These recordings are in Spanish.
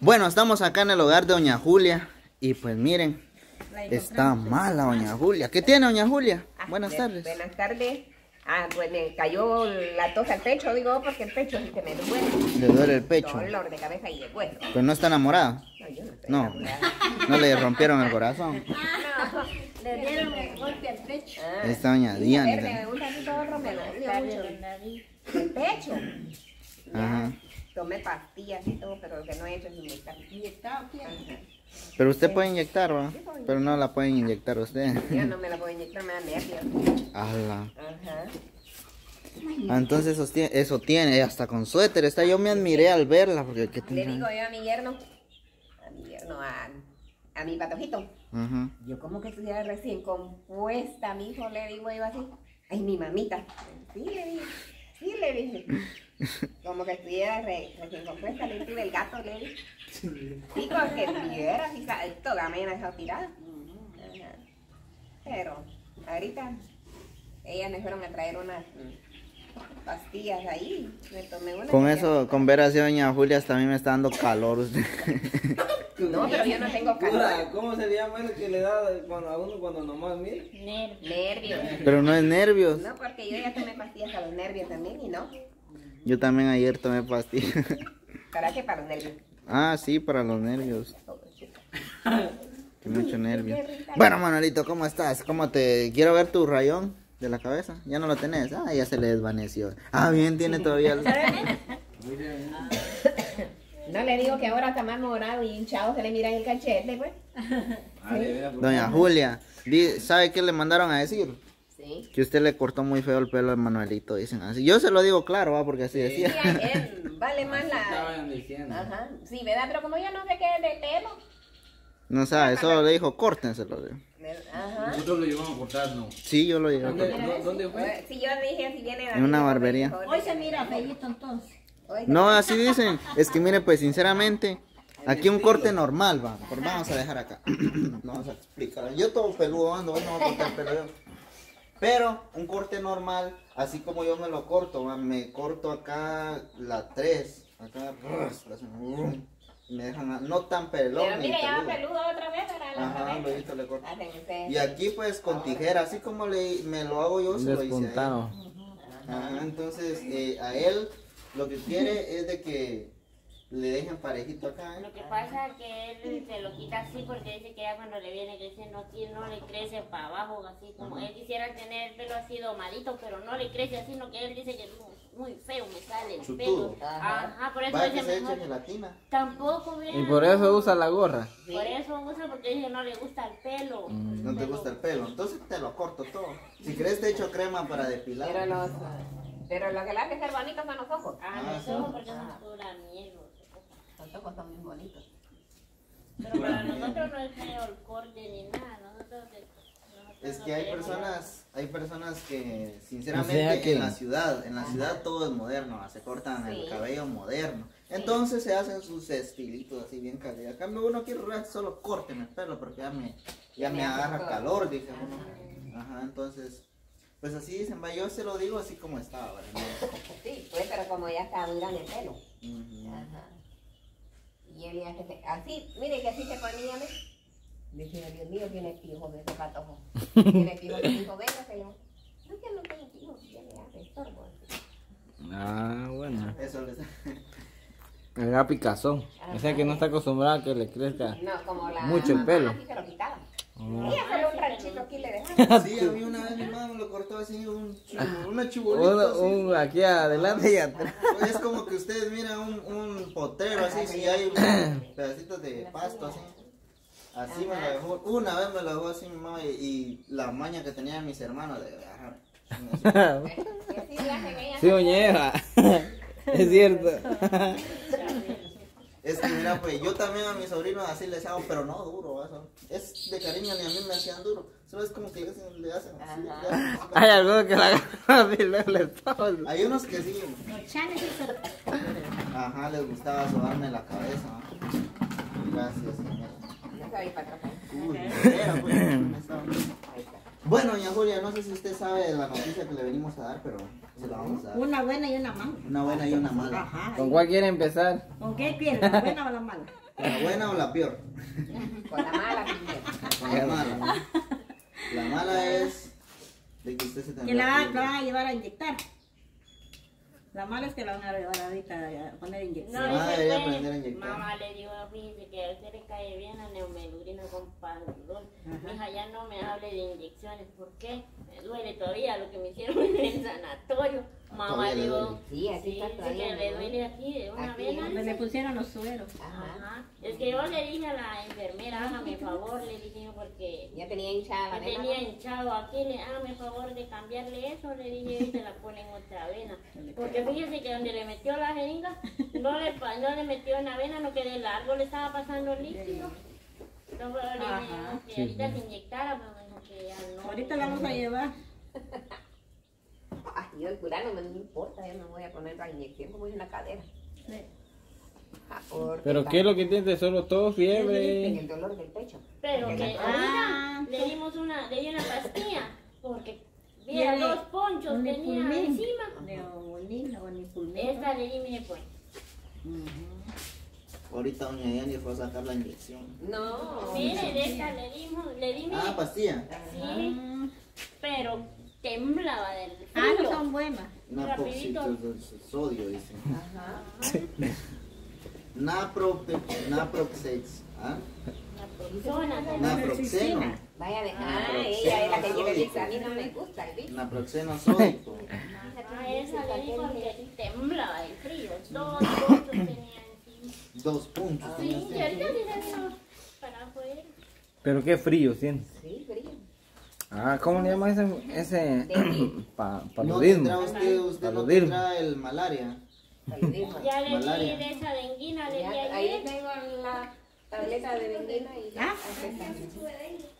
Bueno, estamos acá en el hogar de Doña Julia. Y pues miren, está mala Doña Julia. ¿Qué tiene Doña Julia? Ah, Buenas bu- tardes. Buenas tardes. Ah, pues me cayó la tos al pecho, digo, porque el pecho sí que me duele. Le duele el pecho. Dolor de cabeza y de hueso. Pero no está enamorada. No, yo no estoy No. enamorada. No le rompieron el corazón. Le dieron el golpe al pecho. Ah, Esta doña Diana. gusta así todo me mucho. El pecho. Ajá. Tomé pastillas y todo, pero lo que no he hecho es inyectar. Inyectado. Ajá. Pero usted puede inyectar, ¿va? Pero no la pueden inyectar usted. Yo no me la puedo inyectar, me da nervios. Ajá. Entonces eso tiene, eso tiene, hasta con suéter. Está, yo me admiré al verla porque ¿qué Le digo yo a mi yerno, a mi yerno, a, a mi patojito, Ajá. yo como que estuviera recién compuesta, mi hijo, le digo yo así. Ay, mi mamita. Sí, le dije, sí, le dije. Como que estuviera re- recién compuesta, le dije, el gato, le dije. Sí, como que estuviera así, sa- toda me dejado tirada. Ajá. Pero, ahorita, ellas me fueron a traer unas pastillas ahí. Me tomé una. Con que- eso, con ver así doña Julia hasta a mí me está dando calor usted. No, pero yo no tengo calor. ¿Cómo se llama eso que le da cuando a uno cuando nomás mira? Nervios. Pero no es nervios. No, porque yo ya tomé pastillas para los nervios también y no. Yo también ayer tomé pastillas. ¿Para qué? Para los nervios. Ah, sí, para los nervios. Mucho nervio. Bueno, Manuelito, ¿cómo estás? ¿Cómo te quiero ver tu rayón de la cabeza? Ya no lo tenés. Ah, ya se le desvaneció. Ah, bien, tiene todavía. el- No le digo que ahora está más morado y hinchado se le mira en el cachete, pues. Ah, Doña Julia, ¿sabe qué le mandaron a decir? Sí. Que usted le cortó muy feo el pelo a Manuelito, dicen así. Yo se lo digo claro, va, porque así Sí, decía. a él vale más la. Diciendo. Ajá. Sí, ¿verdad? Pero como yo no sé qué es de pelo. No sabe, solo le dijo, córtenselo. dijo. Ajá. Nosotros lo llevamos a cortar, ¿no? Sí, yo lo llegué a ¿Dónde, cortar. dó- ¿dónde fue? Si yo dije si viene En una barbería. Hoy se mira feíto entonces. No, así dicen. Es que mire, pues sinceramente, aquí un corte normal, va. Pues vamos a dejar acá. vamos a explicar. Yo todo peludo ando, hoy no voy a cortar pelo yo. Pero un corte normal, así como yo me lo corto, va, me corto acá la 3. Acá, me dejan no tan pelón. Pero ni mira, ya peludo. peludo otra vez para la Ajá, lo visto le corto. Y aquí pues con tijera, así como le, me lo hago yo, se lo hice a él. Despuntado. Ajá, entonces eh, a él lo que quiere es de que le dejen parejito acá. ¿eh? Lo que pasa es que él se lo quita así porque dice que ya cuando le viene creciendo aquí no le crece para abajo, así como él quisiera tener el pelo así domadito, pero no le crece así, sino que él dice que es muy feo me sale el Chutudo. pelo. Ajá, por eso Vaya que dice se mejor. gelatina. Tampoco, mira. Y por eso usa la gorra. Por eso usa porque dice que no le gusta el pelo. No te gusta el pelo, entonces te lo corto todo. Si querés te echo crema para depilar. Pero los. Pero lo que le hace ser bonito son los ojos. Ah, Ah, los sí. ojos porque son pura miel. Los ojos son muy bonitos. Pero para nosotros no es el corte ni nada. Nosotros, nosotros Es que hay personas, hay personas que sinceramente O sea que- en la ciudad, en la ciudad todo es moderno, se cortan el Sí. cabello moderno. Entonces se hacen sus estilitos así bien calidad. cambio uno quiere re- solo córteme el pelo porque ya me, ya me agarra calor, dice uno. Ajá, entonces, pues así dicen, va, yo se lo digo así como estaba, ¿verdad? Sí, pues, pero como ya está muy grande el pelo. Ajá. Y él ya que se, así, mire que así se ponía, ¿ves? Decía, Dios mío, tiene pijos de ese patojo. Tiene pijos, le dijo, venga, señor. No, que no tiene pijos, ya le hace estorbo. Ah, bueno. Eso les... Era picazón. O sea que no está acostumbrado a que le crezca. No, como la Mucho el pelo. Así se lo quitaba. Ella solo un ranchito aquí le dejaba. Sí, a mí una vez mi mamá me lo cortó así, un una así. un aquí adelante y atrás. Es como que ustedes miran un, un potrero así, si hay pedacitos de pasto así. Así me lo dejó, una vez me lo dejó así mi mamá y, y la maña que tenía mis hermanos de. Sí, doña Eva. Es cierto. Es que mira, pues yo también a mis sobrinos así les hago, pero no duro, eso. Es de cariño, ni a mí me hacían duro. Solo es como que le hacen, le hacen así. le hacen así. Hay algunos que la agarran y luego le toman. Hay unos que sí, ajá, les gustaba sobarme la cabeza. ¿no? Gracias, señor. Uy, era, pues, me estaba- Bueno, doña Julia, no sé si usted sabe de la noticia que le venimos a dar, pero se la vamos a dar. Una buena y una mala. Una buena y una mala. Ajá. ¿Con cuál quiere empezar? ¿Con qué quiere? ¿La buena o la mala? ¿La buena o la peor? Con la mala. Con la mala. La mala es de que usted se Que tendrá la, la van a llevar a inyectar. La mala es que la van a llevar ahorita a poner inyección. No, Ah, pues, aprender a inyectar. Mamá le dijo, fíjese que a usted le cae bien la neumedurina con pandulón. Mija, ya no me hable de inyecciones. ¿Por qué? Me duele todavía lo que me hicieron en el sanatorio. Mamá dijo, duele. Sí, aquí está dice todavía, que le ¿no? duele aquí de una Aquí, vena. Donde le pusieron los sueros. Ajá. Ajá. Es que yo le dije a la enfermera, hágame favor, le dije yo, porque Ya tenía hinchada la me vena. tenía hinchado aquí, le hágame favor de cambiarle eso, le dije y se la ponen otra vena. Porque fíjese que donde le metió la jeringa, no le, no le metió en la vena, no quedé largo, le estaba pasando líquido. Entonces le que ahorita se inyectara, pero me dijo que ya no. Ahorita la vamos a llevar. Yo el cura no me no importa, yo me voy a poner la inyección como es en la cadera. Sí. Ah, porque Pero ¿qué es lo que tiene? Solo todo En fiebre. el dolor del pecho. Pero que Ah. le dimos una, le di una pastilla, porque viera dos ponchos tenía Nipulmin. encima. Neobolín o Nipulmin. Esta le di, mire pues. Ahorita doña Yani fue a sacar la inyección. No. Mire, de esta le dimos, le di, mire. Ah, pastilla. Sí, Ah, pero temblaba del Ah, no frío. son buenas. Rapidito. sodio, dicen. Ajá. Napro, naproxex. ¿Ah? Naproxeno. Vaya de. Ah, Ah, ella es la que sí, lleva el sódico. examen, no me gusta, ¿viste? Naproxeno sódico. A esa le di porque temblaba del frío. Dos tenía encima. Dos puntos. Sí, y ahorita sí para afuera. Pero qué frío tiene. Sí. Ah, ¿cómo le llama ese? ese pa, No paludismo. tendrá usted, usted no Paludismo. tendrá el malaria. Paludismo. Ya le di de esa denguina, le di Ya, Ahí tengo la tableta de benzina y Ah.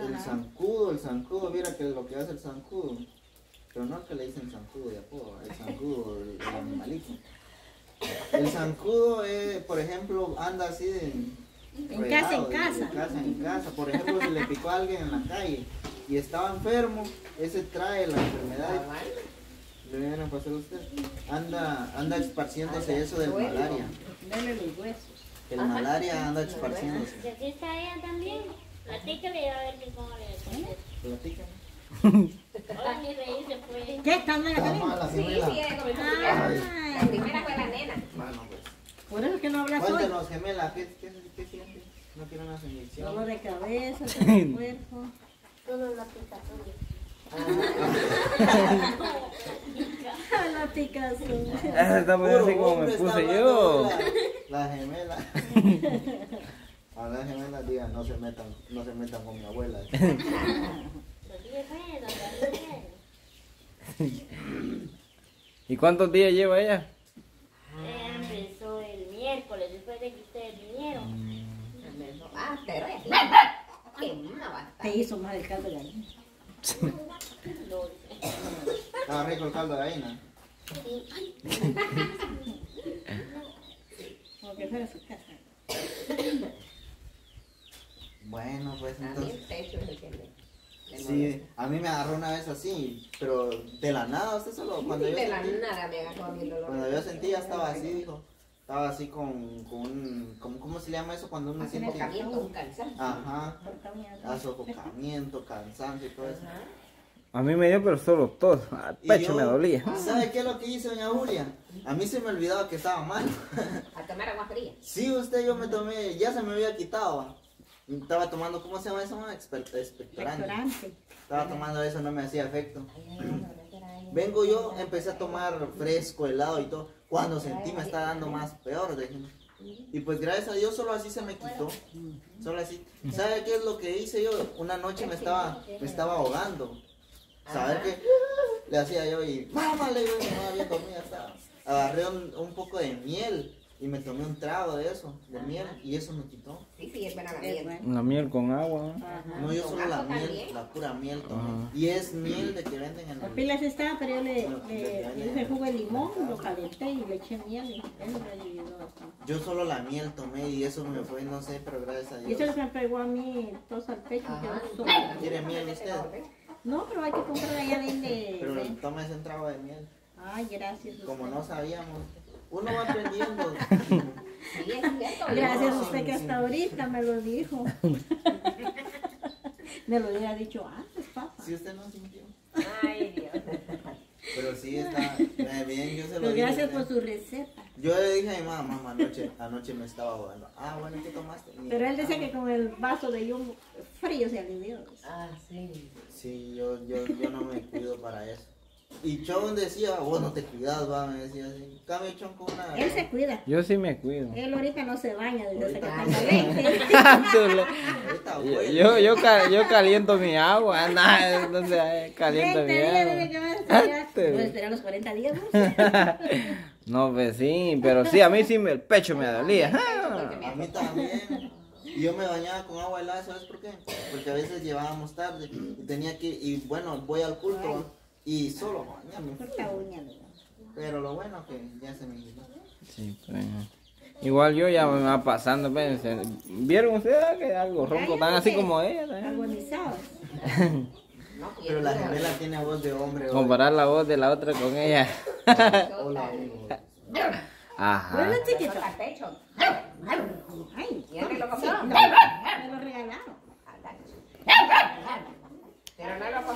El zancudo, el zancudo, mira que lo que hace el zancudo. Pero no es que le dicen zancudo de apodo, el zancudo, el, el animalito. El zancudo, eh, por ejemplo, anda así de... En casa, en casa. En casa, en casa. Por ejemplo, si le picó a alguien en la calle y estaba enfermo, ese trae la enfermedad. ¿Le vienen a pasar a usted? Anda, anda esparciéndose eso del malaria. Dale los huesos. El malaria anda esparciéndose. Y aquí está ella también. Platícale a ver cómo le se fue. ¿Qué? ¿Están en la Está mala, Sí, sí, gemela. es como Ay. La primera fue la nena. Bueno, pues. Por eso es que no hablas hoy. Cuéntenos, gemela, ¿qué, qué, qué siente? ¿No quieren unas Dolor inyecciones? de cabeza, dolor de cuerpo. Todo la picazón. La picazón. Ah, Está muy así como me puse yo. La, la gemela. A la gemela diga, no se metan, no se metan con mi abuela. ¿Y cuántos días lleva ella? Ella empezó el miércoles, después de que ustedes vinieron. Ah, pero es. Te hizo más el caldo de gallina. Estaba rico el caldo de gallina. Como que fuera su casa. Bueno, pues entonces. Sí, a mí me agarró una vez así, pero de la nada, usted solo, cuando molesta. yo De la sentí, nada me agarró a mí el dolor. cuando yo sentí ya estaba así, dijo, estaba así con, con un, como- ¿cómo se llama eso cuando uno Un siente? sofocamiento, un cansancio. Ajá, Cortame a sofocamiento, cansancio y todo eso. Ajá. A mí me dio, pero solo todo. Al Y pecho yo- me dolía. ¿Sabe qué es lo que hizo doña Julia? A mí se me olvidaba que estaba mal. A tomar agua fría. Sí, usted, yo me tomé, ya se me había quitado. Estaba tomando, ¿cómo se llama eso? Expectorante. Restaurante. Estaba tomando eso, no me hacía efecto. Ay, ay, ay, ay. Vengo yo, empecé a tomar fresco, helado y todo. Cuando sentí me está dando más peor. dije. Y pues gracias a Dios solo así se me quitó. Solo así. ¿Sabe qué es lo que hice yo? Una noche me estaba, me estaba ahogando. ¿Saber qué? Le hacía yo y mamá le digo, mamá bien dormida estaba. Agarré un poco de miel y me tomé un trago de eso, de miel, y eso me quitó. Sí, sí, es buena la miel. Una miel con agua. ¿no? Ajá. No, yo ¿Con solo la miel, también? la pura miel tomé. Ajá. Y es miel de que venden en Las el... pilas estaban, pero yo le, le, le hice jugo de limón, lo calenté y le eché miel. Eso me ayudó bastante. Yo solo la miel tomé y eso me fue, no sé, pero gracias a Y eso Dios. me pegó a mí tos al pecho. Ajá. solo. ¿Quiere miel usted? No, pero hay que comprar allá vende. Pero tómese un trago de miel. Ay, gracias. Como usted. no sabíamos. Uno va aprendiendo. Sí, es cierto. Gracias a usted que hasta ahorita me lo dijo. me lo hubiera dicho antes, papá. Si usted no sintió. Ay, Dios. Pero sí está bien, yo se lo Pues dije. gracias por su receta. Yo le dije a mi mamá, mamá, anoche, anoche me estaba ahogando. Ah, bueno, ¿qué tomaste? Y- Pero él decía ah, que con el vaso de yumo frío se alivió. Ah, sí. Sí, yo, yo, yo no me cuido para eso. Y Chon decía, vos no te cuidas, va, me decía así. Cambio Chon con una... Él se cuida. Yo sí me cuido. Él ahorita no se baña desde que yo, yo, yo, ca- yo caliento mi agua, nah, entonces eh, caliento 30 mi agua. me esperar. Te- Voy a esperar los 40 días. ¿no? Pues sí, pero sí, a mí sí me, el pecho me dolía. Ah. A mí también. Y yo me bañaba con agua helada, ¿sabes por qué? Porque a veces llevábamos tarde y tenía que y bueno, voy al culto. Y solo ¿no? Pero lo bueno que ya se me quitó. Sí, pues. Igual yo ya me va pasando, pues, ¿vieron ustedes que algo ronco tan así como ella? ¿eh? Agonizados. No, Pero la gemela tiene voz de hombre. Comparar la voz de la otra con ella. Hola. Ajá. Bueno, chiquito. Ay, ¿Y dónde lo sí, comió? no, me lo regalaron. Pero no lo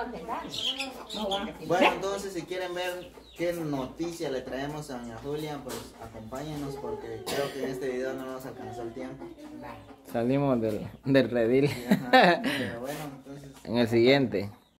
acostumbre comer con sentar. No va. Bueno, entonces si quieren ver qué noticia le traemos a doña Julia, pues acompáñenos porque creo que en este video no nos alcanzó el tiempo. Salimos del, del redil. Ajá, Pero bueno, entonces... En el siguiente.